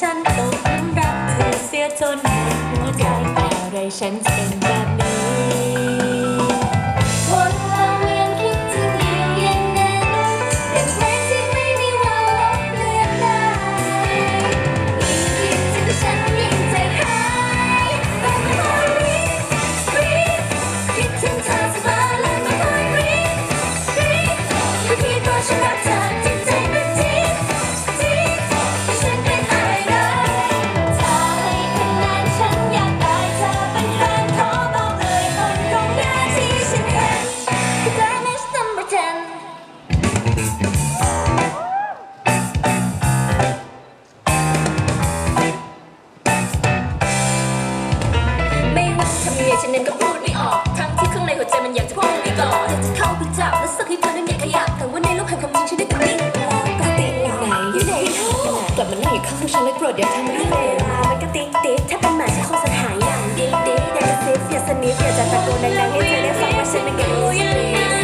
ฉันตกหลุมรักเธอเสียจนหมดหัวใจแต่ไรฉันเป็นแบบ อนนั้นอยากขยับแต่ว่าในโลกแห่งความจริงฉันได้ตัวเองแล้วก็ติดไหนอยู่ไหนลูกกลับมานั่อยู่ข้างฉันเลยโปรดอย่าทำให้เวลามันก็ติ๊กติดถ้าเป็นหมาฉันคงสถานอย่างดีดีอยากจะซิฟอยากสนิฟอยากจะตะโกนดังๆให้เธอได้ฟังว่าฉันเป็นไง